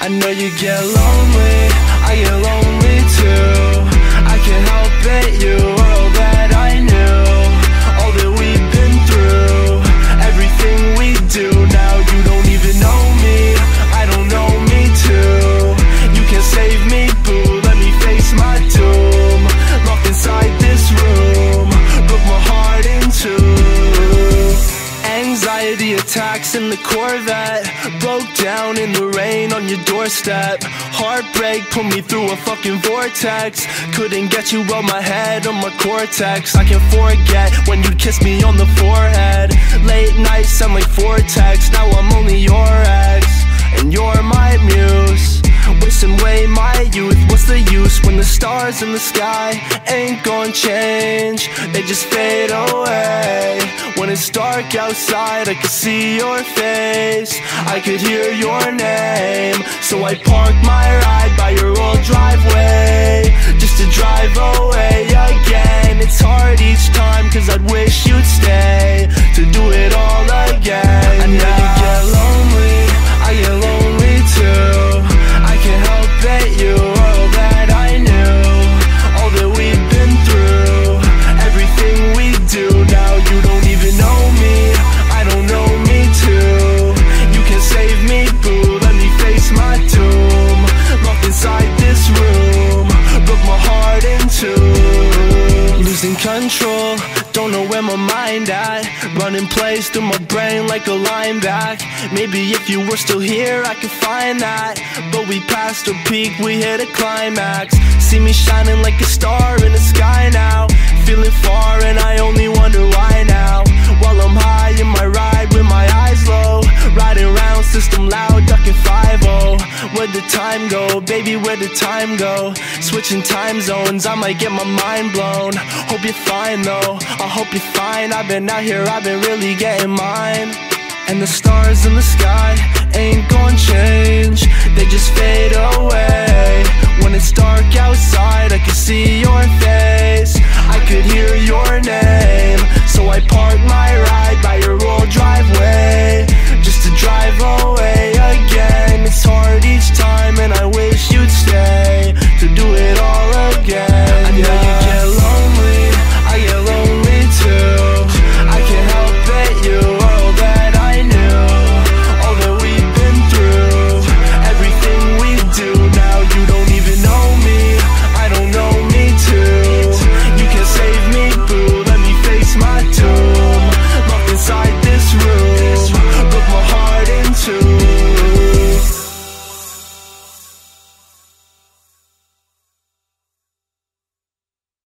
I know you get lonely, I get lonely too. I can't help it, you Anxiety attacks in the Corvette. Broke down in the rain on your doorstep. Heartbreak put me through a fucking vortex. Couldn't get you out my head or my cortex. I can forget when you'd kiss me on the forehead. Late nights sound like vortex. Now I'm only your when the stars in the sky ain't gonna change? They just fade away. When it's dark outside, I can see your face. I could hear your name. So I parked my ride by your old driveway. Mind at. Running plays through my brain like a line back. Maybe if you were still here, I could find that. But we passed a peak, we hit a climax. See me shining like a star in the sky now. Feeling far, and I only wonder why now. While I'm high in my ride with my eyes low. Riding round, system loud, ducking 5 Where'd the time go? Baby, where'd the time go? Switching time zones, I might get my mind blown. Hope you're fine though, I hope you're fine. I've been out here, I've been really getting mine. And the stars in the sky ain't gonna change, they just fade away.